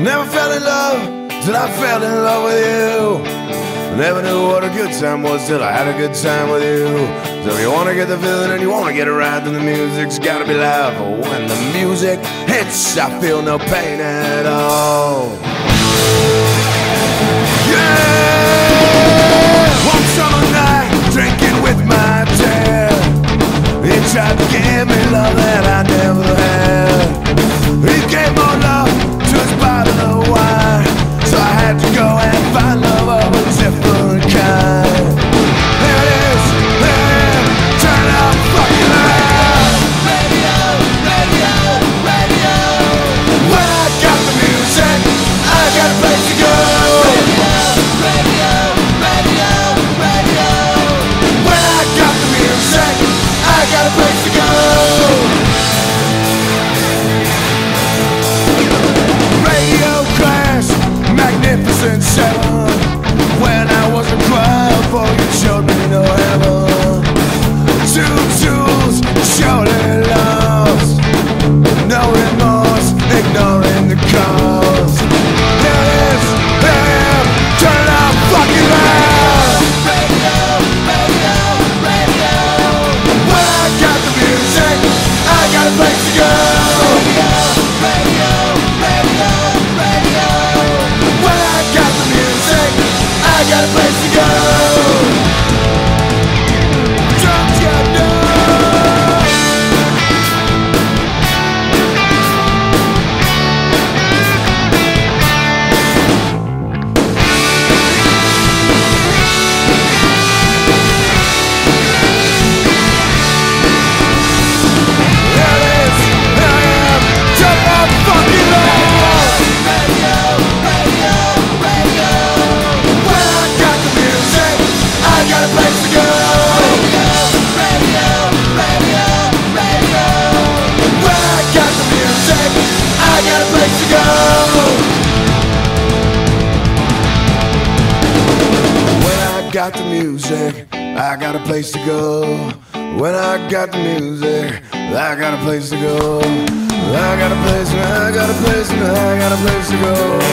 Never fell in love till I fell in love with you. Never knew what a good time was till I had a good time with you. So if you wanna get the feeling and you wanna get it right, then the music's gotta be loud. But when the music hits, I feel no pain at all. Yeah! One summer night, drinking with my dad. He tried to give me love that I never magnificent seven. Got the music, I got a place to go. When I got the music, I got a place to go. I got a place I got a place I got a place to go.